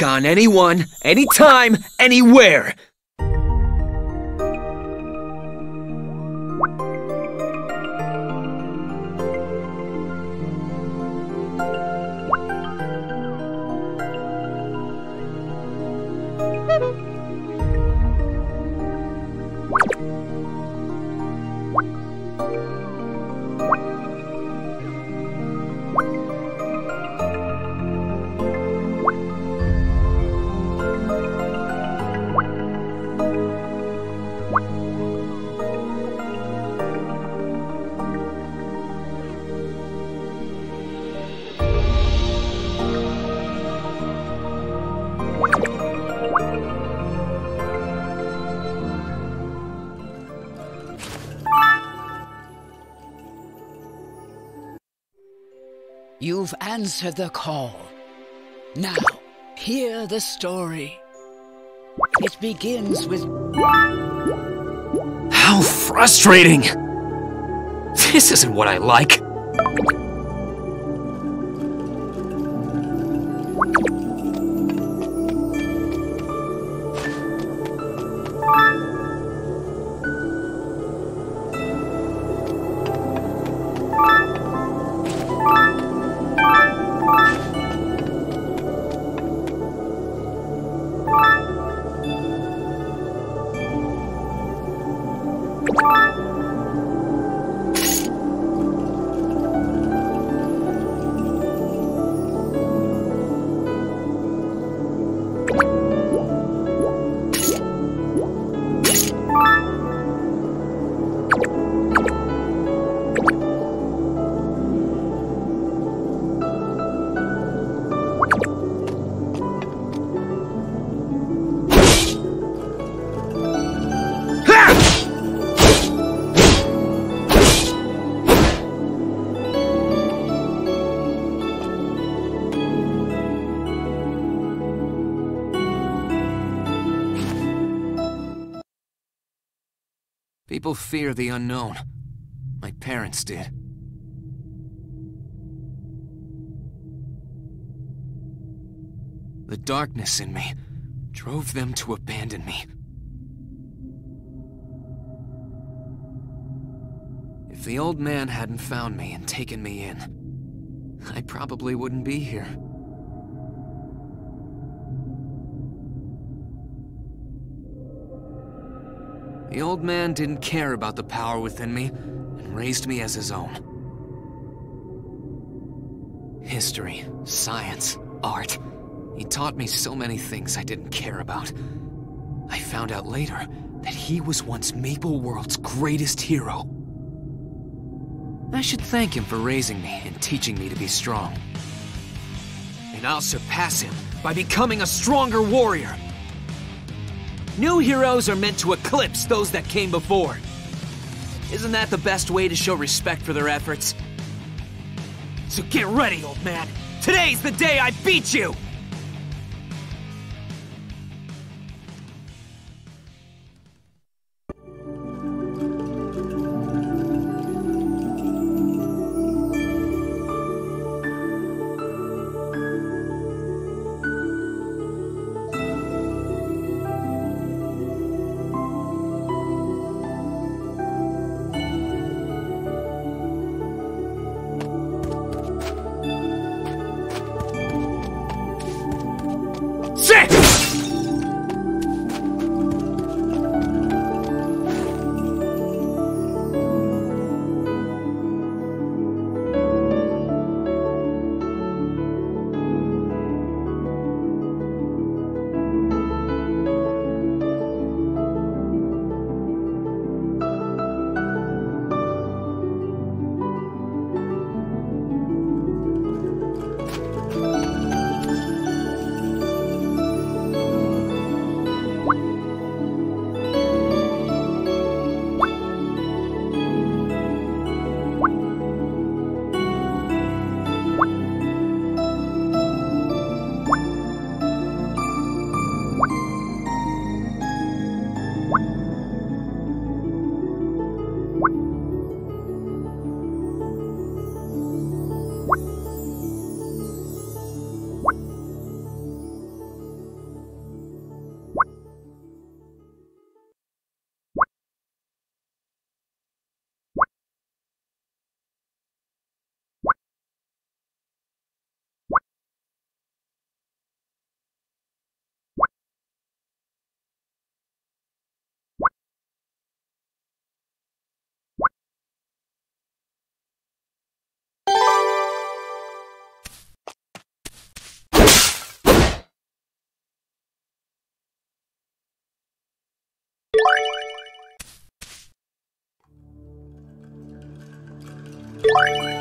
on anyone, anytime, anywhere. You've answered the call. Now, hear the story. It begins with. How frustrating! This isn't what I like. People fear the unknown. My parents did. The darkness in me drove them to abandon me. If the old man hadn't found me and taken me in, I probably wouldn't be here. The old man didn't care about the power within me and raised me as his own. History, science, art. He taught me so many things I didn't care about. I found out later that he was once Maple World's greatest hero. I should thank him for raising me and teaching me to be strong. And I'll surpass him by becoming a stronger warrior. New heroes are meant to eclipse those that came before. Isn't that the best way to show respect for their efforts? So get ready, old man. Today's the day I beat you! you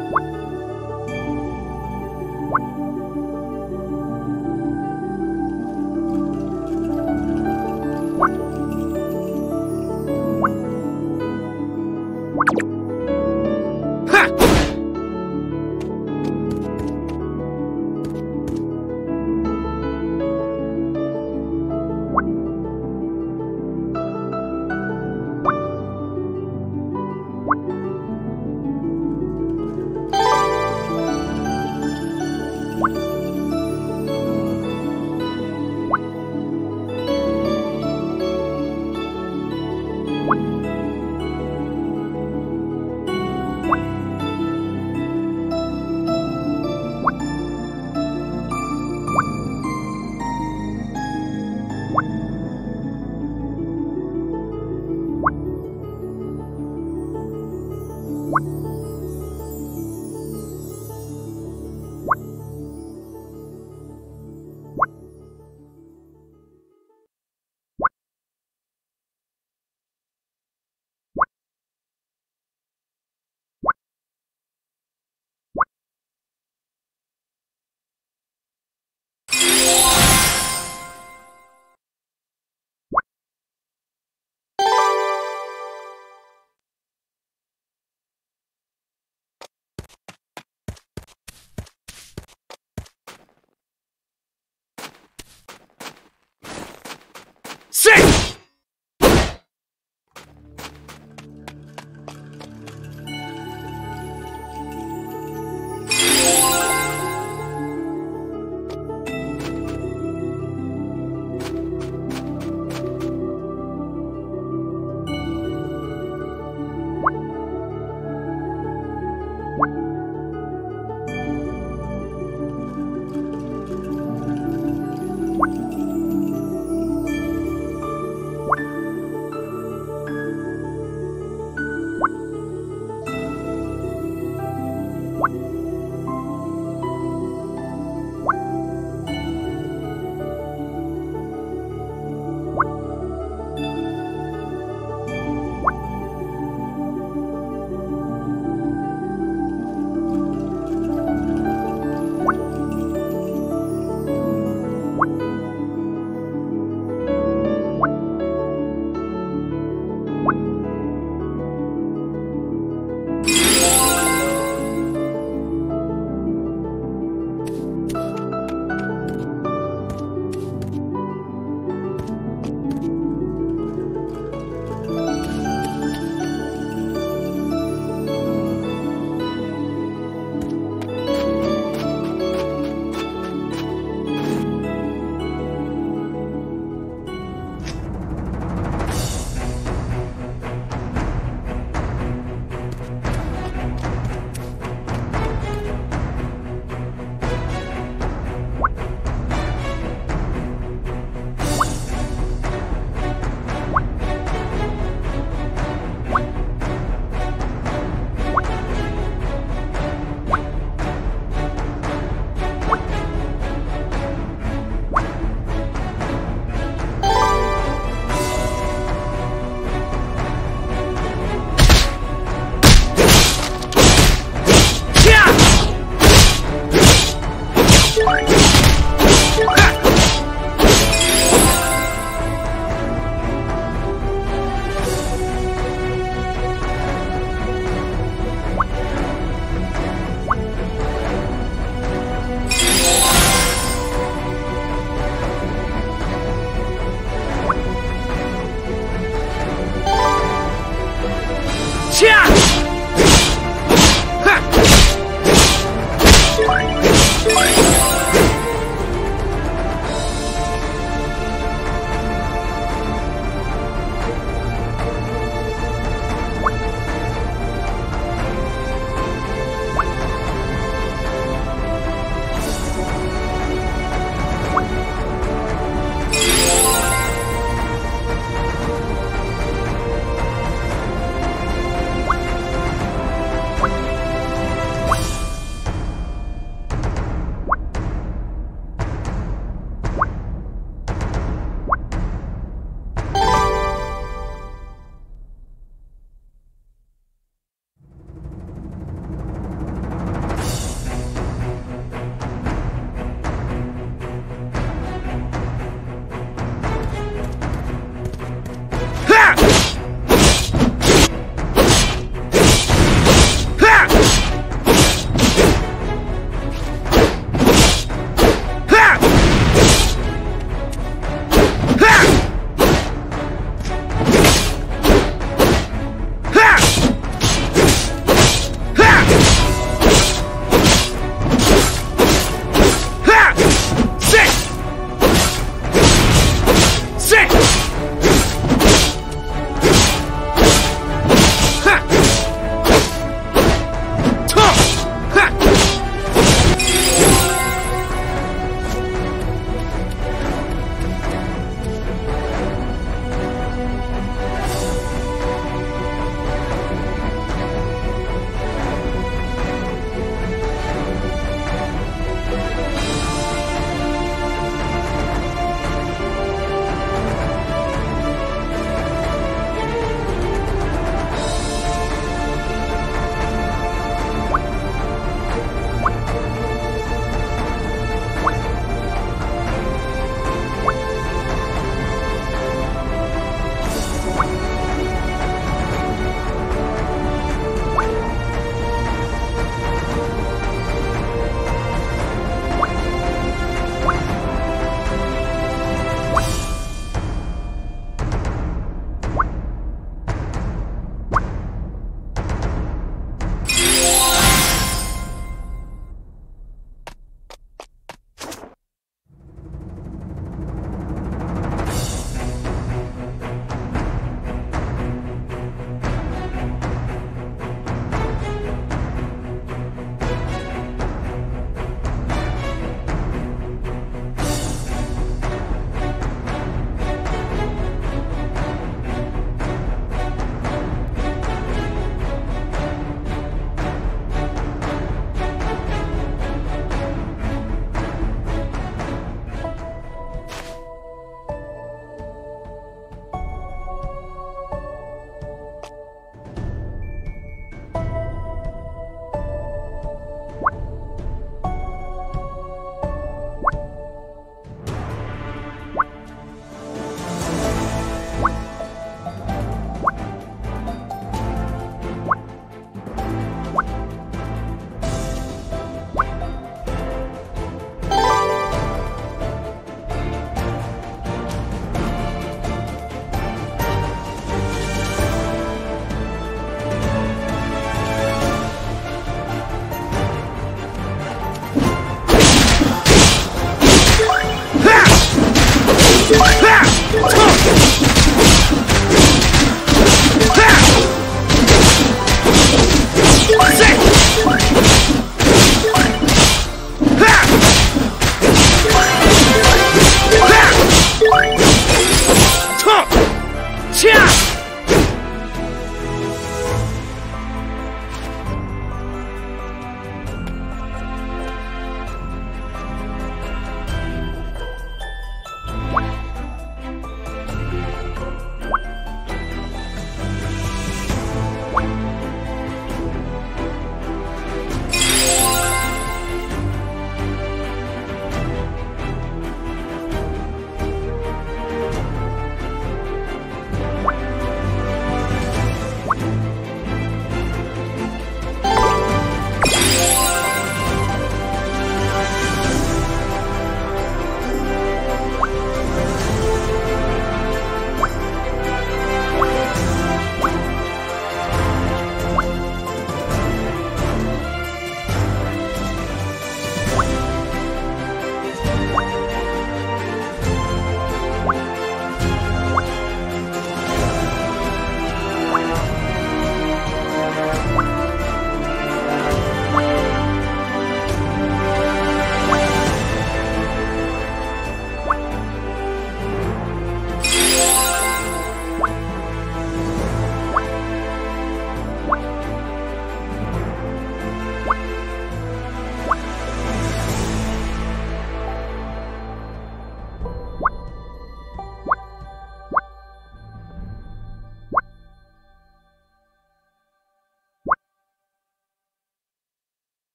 you you.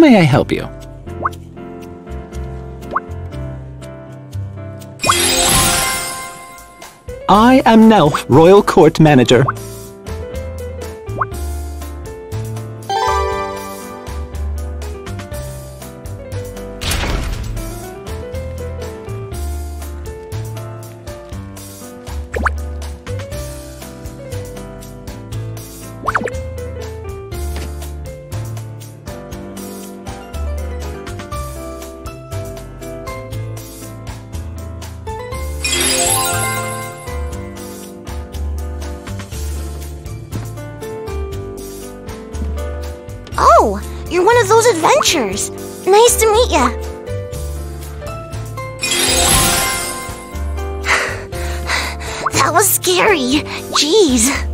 May I help you? I am Nelf, Royal Court Manager. Adventurers. Nice to meet ya. that was scary. Jeez.